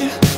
you.